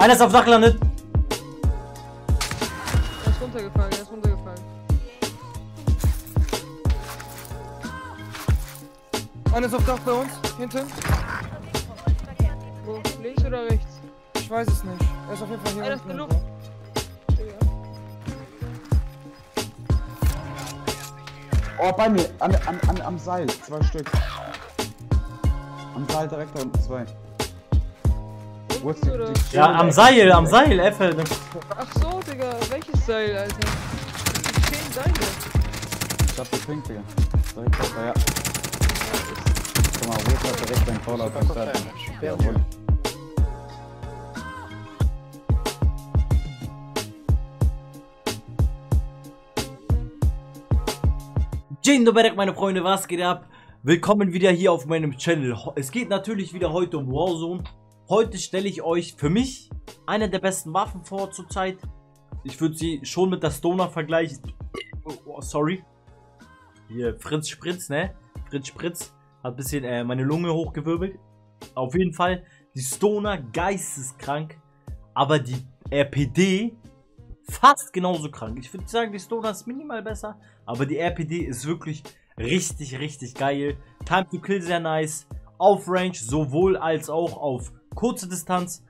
Einer ist auf Dach gelandet. Er ist runtergefallen, er ist runtergefallen. Einer ist auf Dach bei uns, hinten. Wo? Links oder rechts? Ich weiß es nicht. Er ist auf jeden Fall hier Einer ist in der Luft. Oh, bei mir, an, an, an, am Seil, zwei Stück. Am Seil direkt da unten, zwei. Wo ist die, Oder? die Ja, am Seil, am Seil, Äffel. Ach so, Digga, welches Seil, Alter? Die zehn Seile. Ich hab die Pink, Digga. Direkt da, ja. Guck mal, wo ist da direkt dein Fallout am Seil? Jawohl. Dzień dobry, meine Freunde, was geht ab? Willkommen wieder hier auf meinem Channel. Es geht natürlich wieder heute um Warzone. Heute stelle ich euch für mich eine der besten Waffen vor zurzeit. Ich würde sie schon mit der Stoner vergleichen. Oh, oh, sorry. Hier, Fritz Spritz, ne? Fritz Spritz hat ein bisschen äh, meine Lunge hochgewirbelt. Auf jeden Fall, die Stoner geisteskrank, aber die RPD fast genauso krank. Ich würde sagen, die Stoner ist minimal besser, aber die RPD ist wirklich richtig, richtig geil. Time to Kill sehr nice. Auf Range sowohl als auch auf kurze Distanz.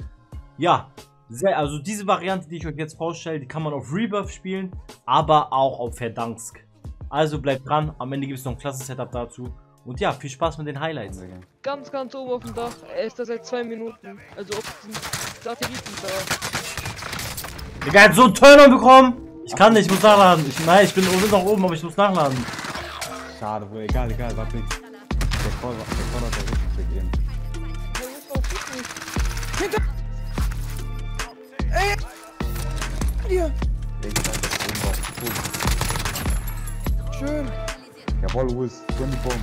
Ja, sehr, also diese Variante, die ich euch jetzt vorstelle, die kann man auf Rebirth spielen, aber auch auf Verdansk. Also bleibt dran, am Ende gibt es noch ein Klassensetup dazu. Und ja, viel Spaß mit den Highlights. Ganz, ganz oben auf dem Dach. Er ist da seit zwei Minuten. Also auf diesem Satelliten da. Digga, er hat so einen Turn bekommen! Ich kann nicht, ich muss nachladen. Ich, nein, ich bin oben noch oben, aber ich muss nachladen. Schade, wohl, egal, egal, warte nicht. Der Fallout hat richtig Trick eben. Der muss auch gucken. Hier, Ey, gut. schön. Jawohl, Wiz, 24.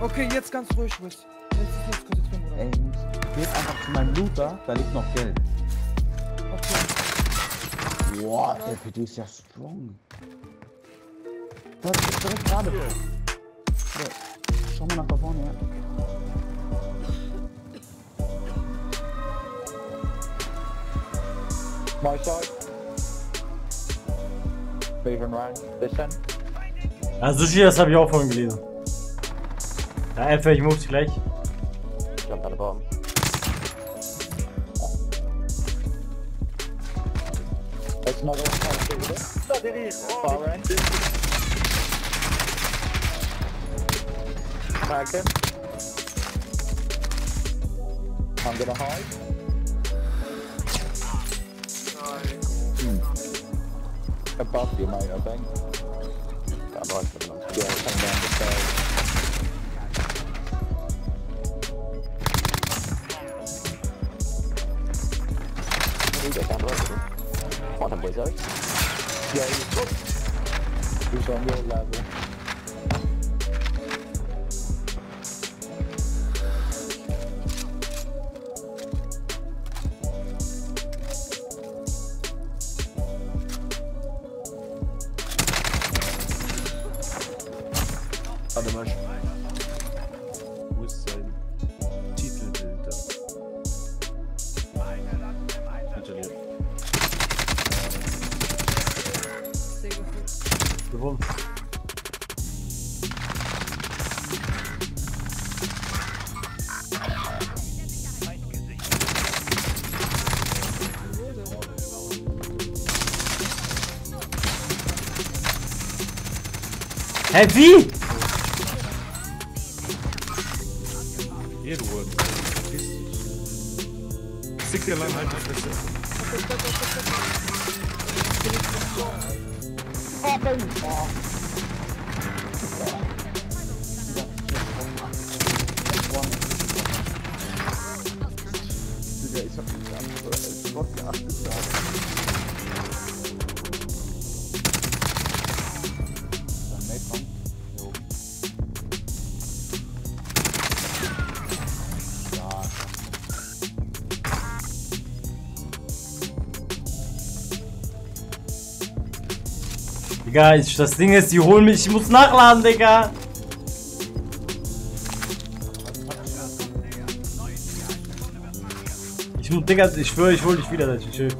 Okay, jetzt ganz ruhig, Wiz. Jetzt ist jetzt konzentrieren, Bruder. Ey, geht einfach zu meinem Looter, da liegt noch Geld. Okay. Boah, der PD ist ja strong. Das ist direkt gerade. Ja, Schau mal nach da vorne, ja. My side. Moving round this end. Ja, Sushi, das habe ich auch vorhin gelesen. Ja, Äpfel, ich muss gleich. Jump at the bottom. There's another one. Far end. Tag him. I'm gonna hide. Above you, mate, I think. That. Come down the stairs. Yeah, he's. He's on your level. Gewonnen. Hä, wie? Ehrenwort. Verpiss dich. Stick dir lang, halt die Digga, ich, das Ding ist, die holen mich, ich muss nachladen, Digga. Ich Ich, Digga, ich schwöre, ich hol dich wieder, das ist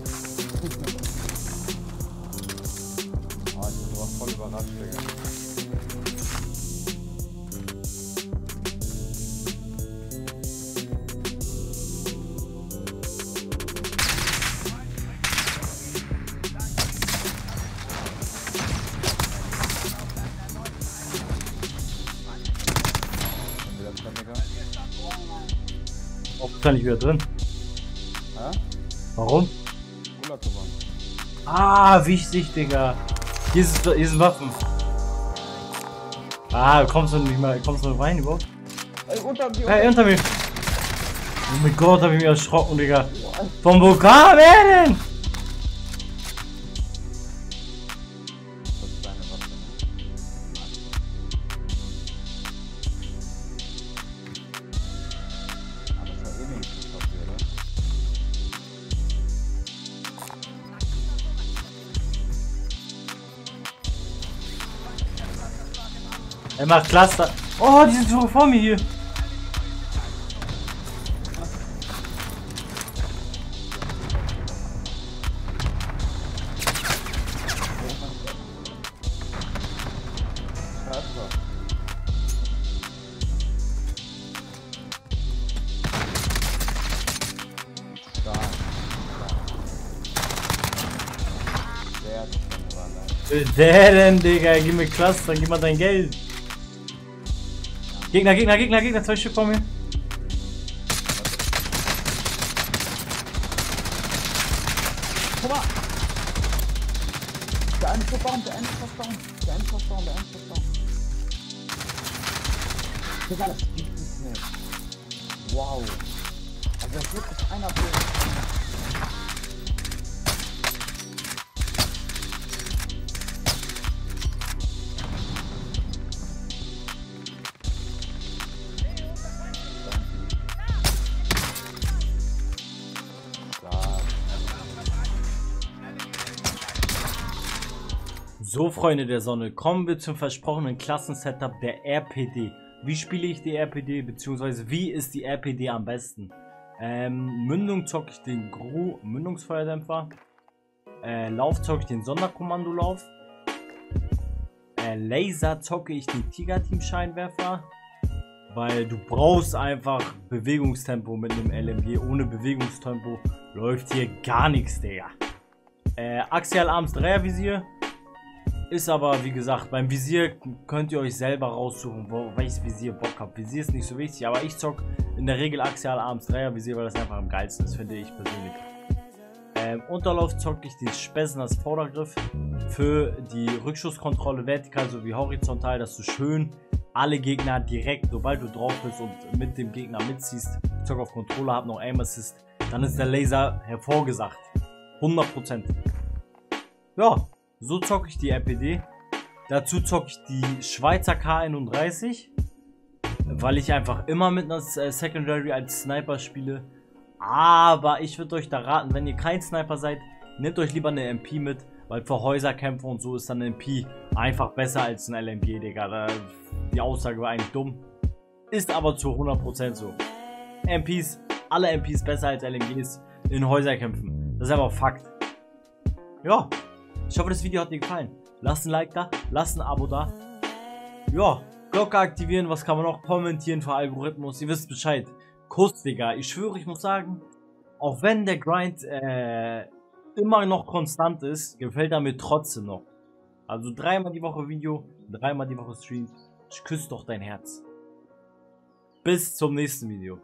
Auch wahrscheinlich wieder drin. Hä? Warum? Ah, wichtig, Digga. Hier ist, hier sind Waffen. Ah, kommst du nicht mal, kommst du rein überhaupt? Ey, unter mir, Hey, unter mir. Oh mein Gott, hab ich mich erschrocken, Digga. Vom wo kam er denn? Er macht Cluster. Oh, die sind schon vor mir hier. Der denn, Digga? Gib mir Cluster, gib mal dein Geld. Gegner, Gegner, Gegner, Gegner, zwei Stück vor mir. Guck mal! Der eine ist down, der eine ist down, der eine ist down, der eine ist fast down. Digga, das gibt es nicht. Wow. Also das ist wirklich einer für... So, Freunde der Sonne, kommen wir zum versprochenen Klassensetup der RPD. Wie spiele ich die RPD, beziehungsweise wie ist die RPD am besten? Ähm, Mündung zocke ich den Gru Mündungsfeuerdämpfer. Äh, Lauf zocke ich den Sonderkommandolauf. Äh, Laser zocke ich den Tiger-Team-Scheinwerfer. Weil du brauchst einfach Bewegungstempo mit einem LMG. Ohne Bewegungstempo läuft hier gar nichts, Digga. Äh, Axial Arms Dreiervisier. Ist aber, wie gesagt, beim Visier könnt ihr euch selber raussuchen, wo, welches Visier Bock habt. Visier ist nicht so wichtig, aber ich zock in der Regel Axial Arms Dreier Visier, weil das einfach am geilsten ist, finde ich persönlich. Ähm, Unterlauf zocke ich den Spessen als Vordergriff für die Rückschusskontrolle vertikal sowie horizontal, dass du schön alle Gegner direkt, sobald du drauf bist und mit dem Gegner mitziehst, zock auf Controller, hab noch Aim Assist, dann ist der Laser hervorgesagt. 100%. Ja, so zocke ich die RPD. Dazu zocke ich die Schweizer K31, weil ich einfach immer mit einer äh, Secondary als Sniper spiele. Aber ich würde euch da raten, wenn ihr kein Sniper seid, nehmt euch lieber eine MP mit, weil für Häuserkämpfe und so ist dann eine MP einfach besser als ein LMG, Digga. Die Aussage war eigentlich dumm. Ist aber zu 100% so. MPs, alle MPs besser als LMGs in Häuserkämpfen. Das ist aber Fakt. Ja, ich hoffe, das Video hat dir gefallen. Lasst ein Like da, lasst ein Abo da. Ja, Glocke aktivieren, was kann man noch kommentieren für Algorithmus? Ihr wisst Bescheid. Kuss, Digga. Ich schwöre, ich muss sagen, auch wenn der Grind äh, immer noch konstant ist, gefällt er mir trotzdem noch. Also dreimal die Woche Video, dreimal die Woche Stream. Ich küsse doch dein Herz. Bis zum nächsten Video.